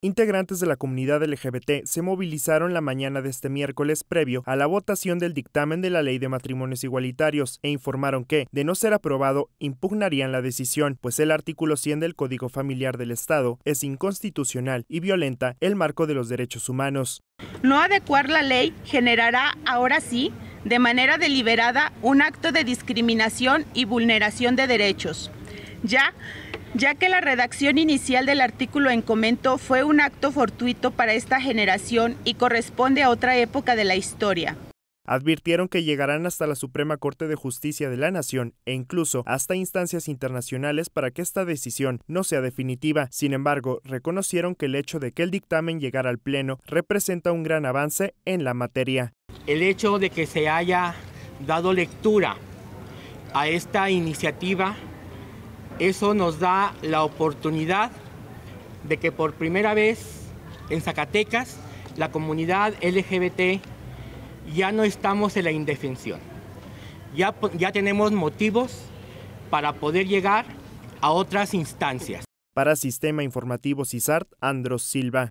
Integrantes de la comunidad LGBT se movilizaron la mañana de este miércoles previo a la votación del dictamen de la ley de matrimonios igualitarios e informaron que, de no ser aprobado, impugnarían la decisión, pues el artículo 100 del Código Familiar del Estado es inconstitucional y violenta el marco de los derechos humanos. No adecuar la ley generará, ahora sí, de manera deliberada, un acto de discriminación y vulneración de derechos. Ya ya que la redacción inicial del artículo en comento fue un acto fortuito para esta generación y corresponde a otra época de la historia. Advirtieron que llegarán hasta la Suprema Corte de Justicia de la Nación e incluso hasta instancias internacionales para que esta decisión no sea definitiva. Sin embargo, reconocieron que el hecho de que el dictamen llegara al Pleno representa un gran avance en la materia. El hecho de que se haya dado lectura a esta iniciativa eso nos da la oportunidad de que por primera vez en Zacatecas la comunidad LGBT ya no estamos en la indefensión. Ya, ya tenemos motivos para poder llegar a otras instancias. Para Sistema Informativo CISART, Andros Silva.